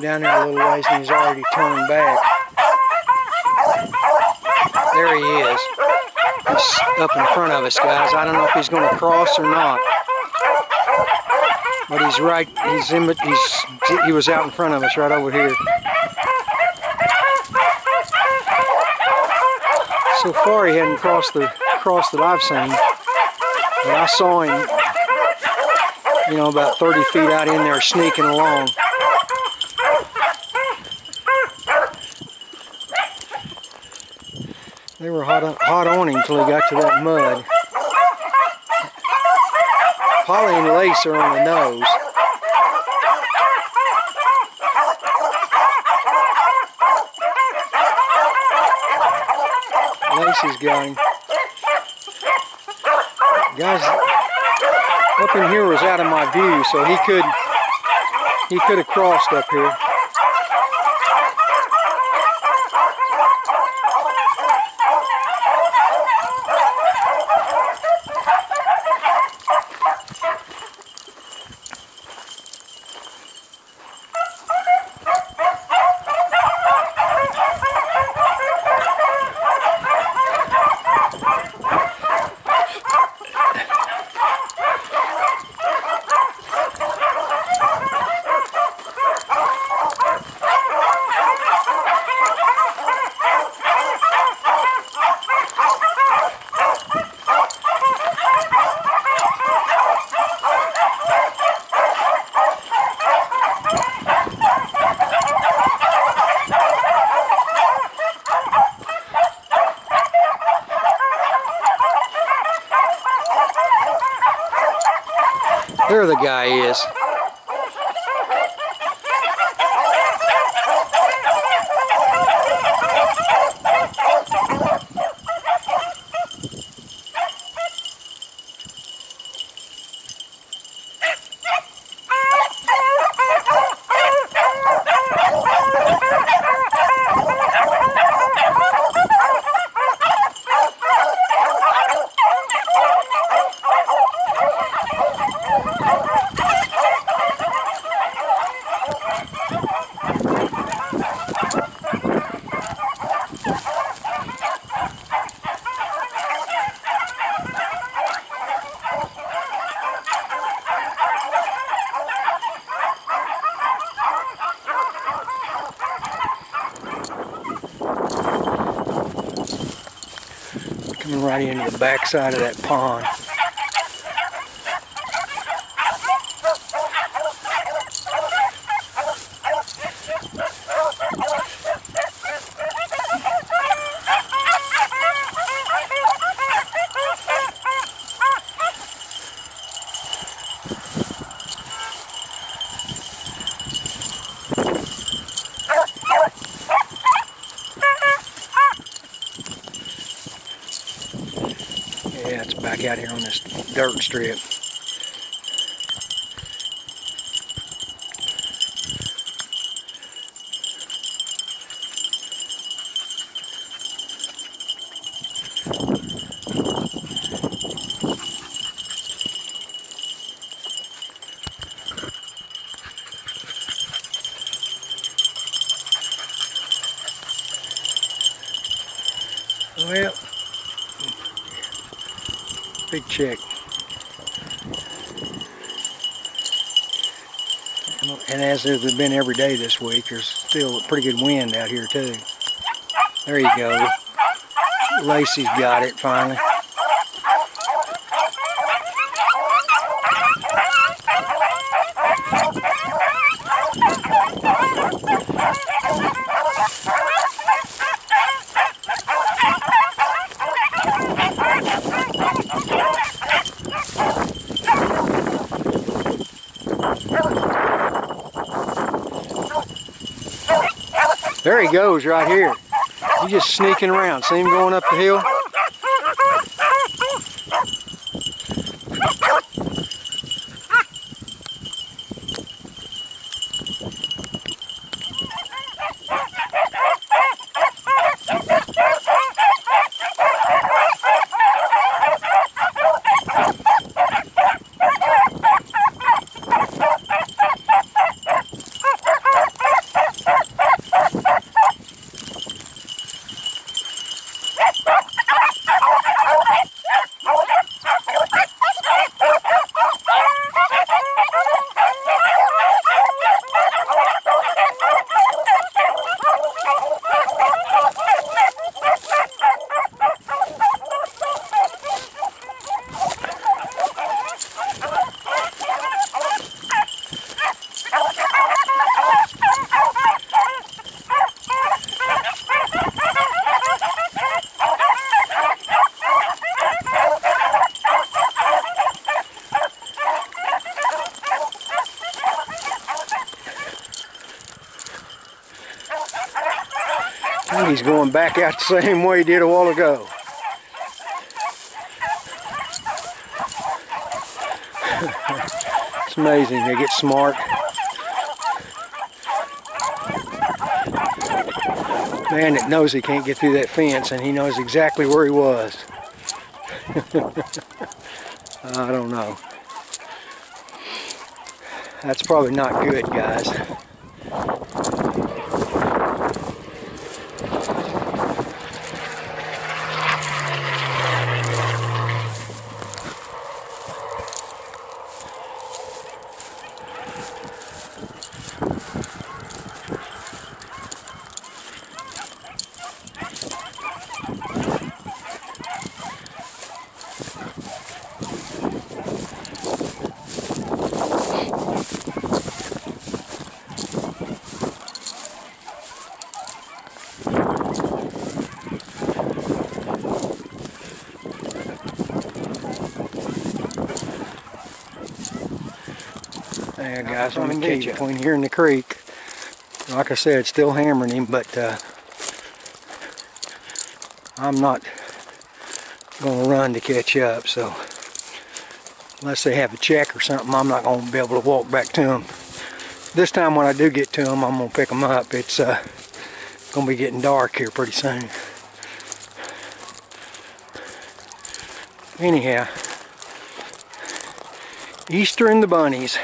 Down there a little ways and he's already turned back. There he is. He's up in front of us, guys. I don't know if he's going to cross or not. But he's right, he's in, he's, he was out in front of us right over here. So far he hadn't crossed the cross that I've seen. But I saw him, you know, about 30 feet out in there sneaking along. They were hot on, hot on him until he got to that mud. Polly and Lace are on the nose. Lacey's got him. Guys, up in here was out of my view, so he could he could have crossed up here. There the guy is. Coming right into the backside of that pond. Yeah, it's back out here on this dirt strip. Well, big check. And as there's been every day this week, there's still a pretty good wind out here too. There you go. Lacey's got it finally. There he goes right here. He's just sneaking around. See him going up the hill? Think he's going back out the same way he did a while ago. it's amazing, they get smart. Man that knows he can't get through that fence and he knows exactly where he was. I don't know. That's probably not good, guys. Yeah, guys, I'm in cage between here in the creek. Like I said, still hammering him, but uh, I'm not going to run to catch up. So unless they have a check or something, I'm not going to be able to walk back to them. This time when I do get to them, I'm going to pick them up. It's uh, going to be getting dark here pretty soon. Anyhow, Easter and the bunnies.